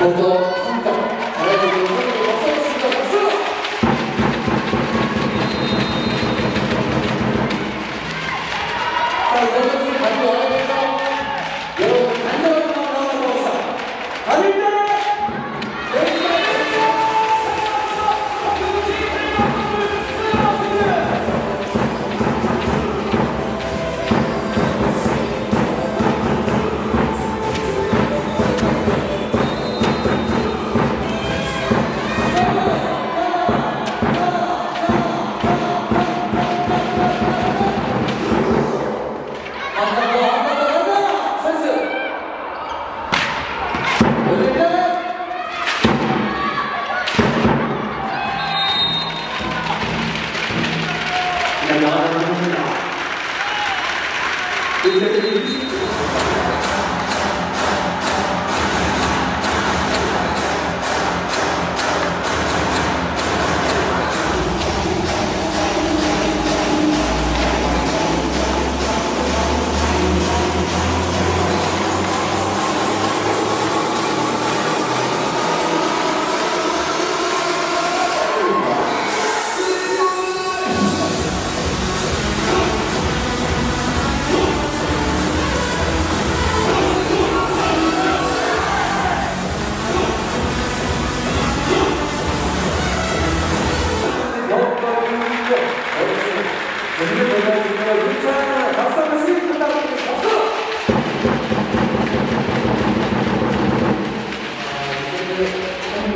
모두 선수들입 et vous êtes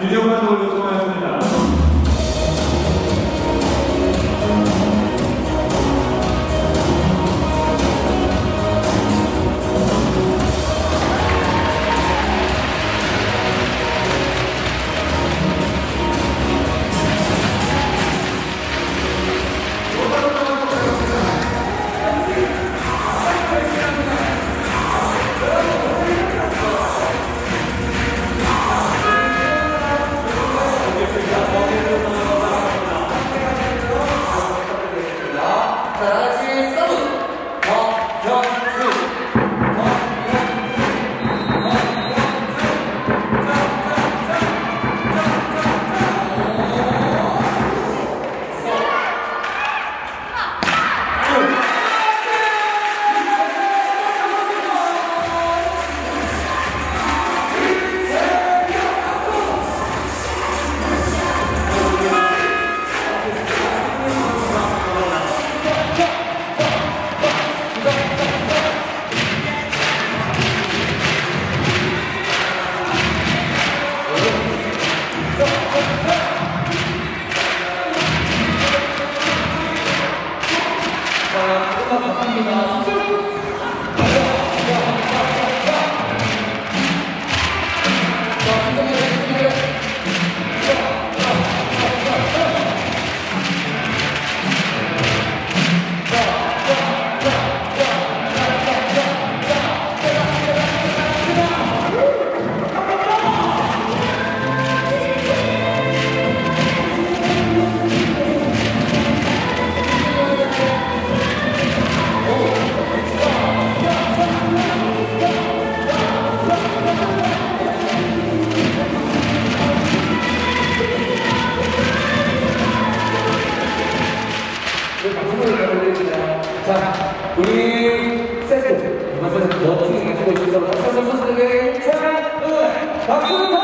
유정 감독을 요 박수를 드립니다. 자, 우리 세트, 이번 세트 멋지게 해주고 있어서 박수 선수들에게 사랑을 네, 박수!